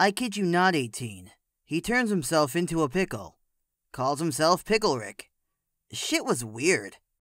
I kid you not, 18. He turns himself into a pickle. Calls himself Pickle Rick. Shit was weird.